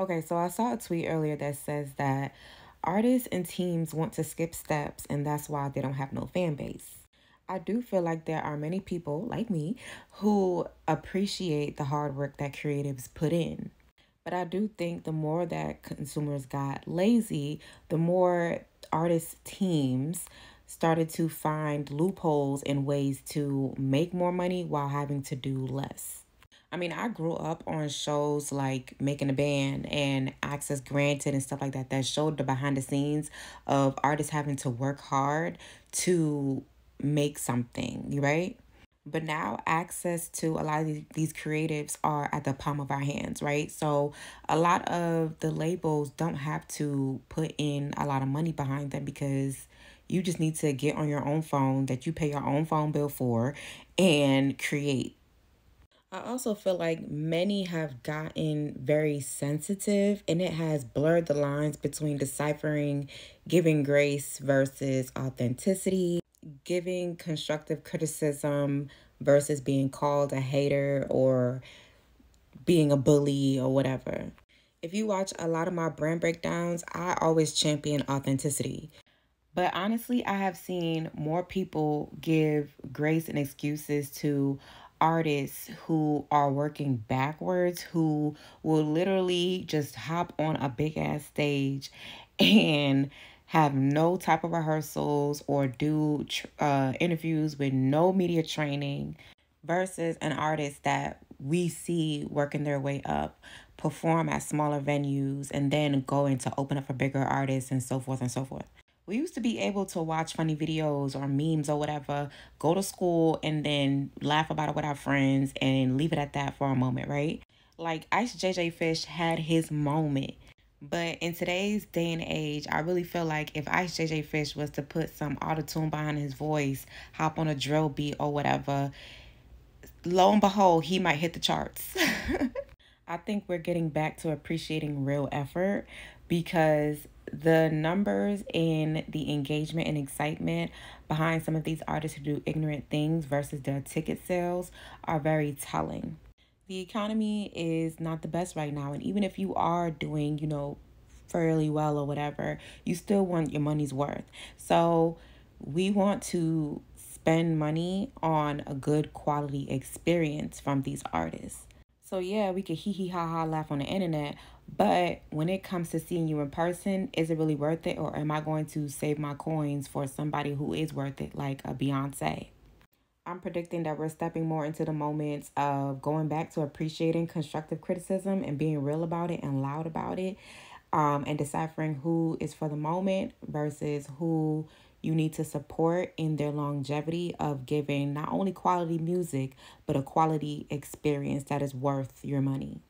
Okay, so I saw a tweet earlier that says that artists and teams want to skip steps and that's why they don't have no fan base. I do feel like there are many people like me who appreciate the hard work that creatives put in. But I do think the more that consumers got lazy, the more artists' teams started to find loopholes and ways to make more money while having to do less. I mean, I grew up on shows like Making a Band and Access Granted and stuff like that that showed the behind the scenes of artists having to work hard to make something, right? But now access to a lot of these, creatives are at the palm of our hands, right? So a lot of the labels don't have to put in a lot of money behind them because you just need to get on your own phone that you pay your own phone bill for and create I also feel like many have gotten very sensitive and it has blurred the lines between deciphering giving grace versus authenticity, giving constructive criticism versus being called a hater or being a bully or whatever. If you watch a lot of my brand breakdowns, I always champion authenticity. But honestly, I have seen more people give grace and excuses to artists who are working backwards, who will literally just hop on a big ass stage and have no type of rehearsals or do uh, interviews with no media training versus an artist that we see working their way up, perform at smaller venues, and then going to open up for bigger artists and so forth and so forth. We used to be able to watch funny videos or memes or whatever, go to school and then laugh about it with our friends and leave it at that for a moment, right? Like Ice JJ Fish had his moment. But in today's day and age, I really feel like if Ice JJ Fish was to put some auto tune behind his voice, hop on a drill beat or whatever, lo and behold, he might hit the charts. I think we're getting back to appreciating real effort because the numbers and the engagement and excitement behind some of these artists who do ignorant things versus their ticket sales are very telling. The economy is not the best right now, and even if you are doing, you know, fairly well or whatever, you still want your money's worth. So, we want to spend money on a good quality experience from these artists. So yeah, we could hee hee ha ha laugh on the internet, but when it comes to seeing you in person, is it really worth it or am I going to save my coins for somebody who is worth it like a Beyonce? I'm predicting that we're stepping more into the moments of going back to appreciating constructive criticism and being real about it and loud about it um, and deciphering who is for the moment versus who you need to support in their longevity of giving not only quality music, but a quality experience that is worth your money.